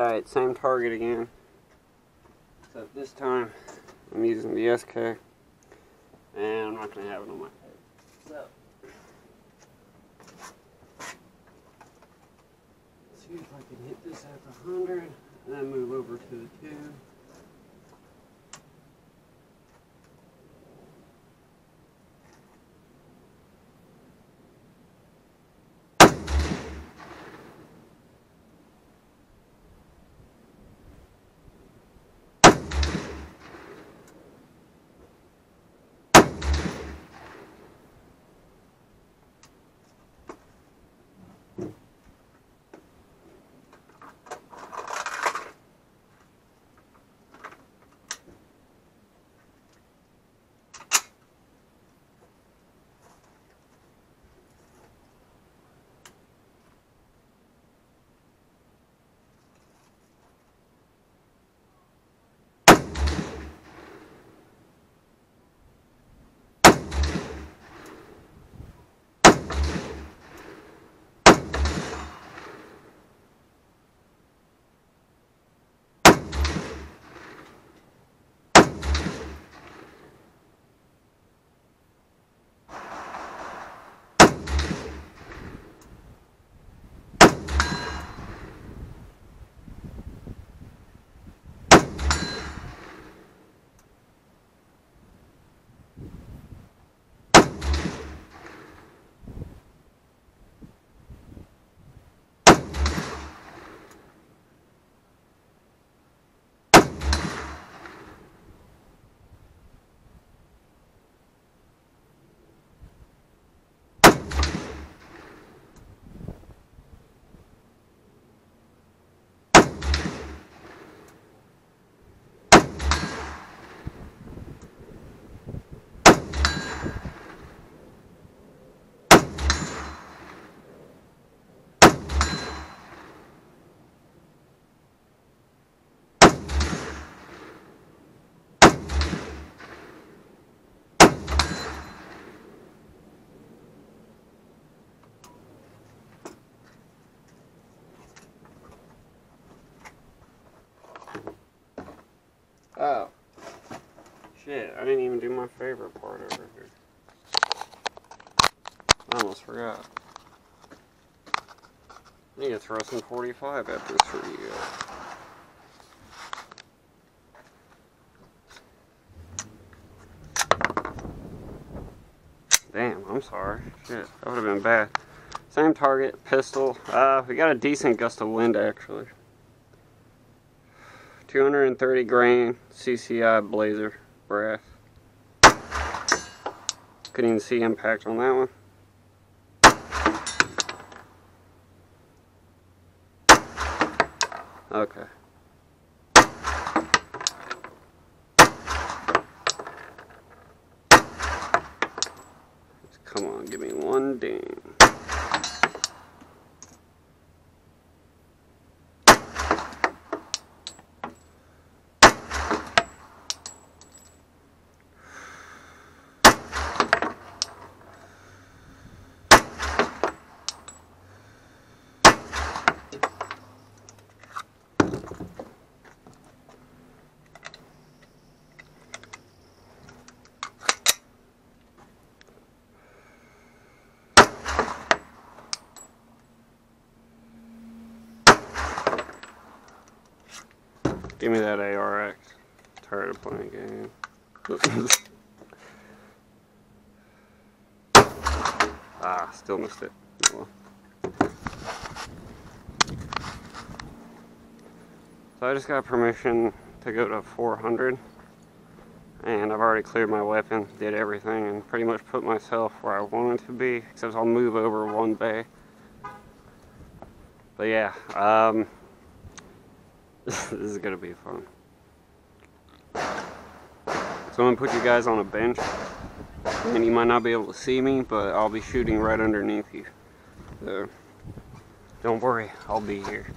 Alright, same target again. So this time I'm using the SK. And I'm not going to have it on my head. So. See if I can hit this at the 100 and then move over to the 2. Shit, I didn't even do my favorite part over here. I almost forgot. I need to throw some 45 at this for you. Damn, I'm sorry. Shit, that would have been bad. Same target, pistol. Uh, we got a decent gust of wind actually. 230 grain CCI Blazer brass. Couldn't even see impact on that one. Okay. Come on, give me one ding. Give me that ARX. Tired of playing game. ah, still missed it. Oh, so I just got permission to go to 400 and I've already cleared my weapon, did everything, and pretty much put myself where I wanted to be, except I'll move over one bay. But yeah, um, this is gonna be fun. So I'm gonna put you guys on a bench, and you might not be able to see me, but I'll be shooting right underneath you. So don't worry, I'll be here.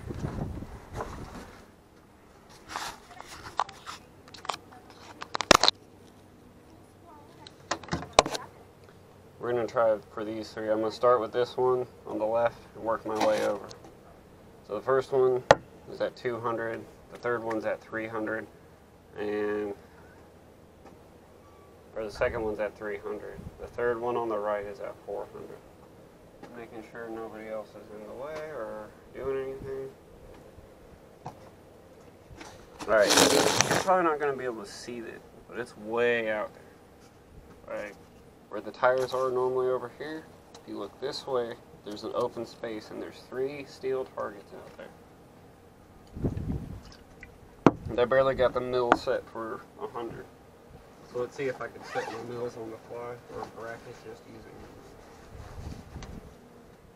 We're gonna try for these three. I'm gonna start with this one on the left and work my way over. So the first one is at 200. The third one's at 300, and or the second one's at 300. The third one on the right is at 400. Making sure nobody else is in the way or doing anything. Alright, you're probably not going to be able to see it, but it's way out there. Right where the tires are normally over here, if you look this way, there's an open space and there's three steel targets out there. I barely got the mil set for 100. So let's see if I can set my mils on the fly or brackets just using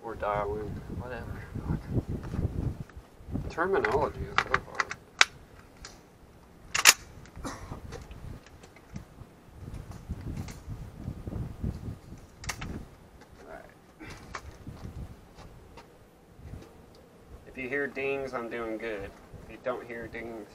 or dial in, whatever. Terminology is so hard. Right. If you hear dings, I'm doing good. If you don't hear dings,